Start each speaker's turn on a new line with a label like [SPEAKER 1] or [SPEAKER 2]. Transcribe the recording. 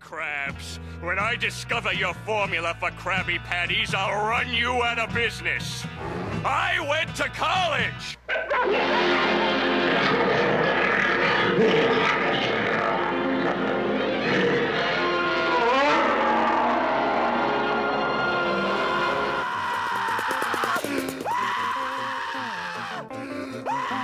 [SPEAKER 1] Crabs! When I discover your formula for Krabby Patties, I'll run you out of business. I went to college!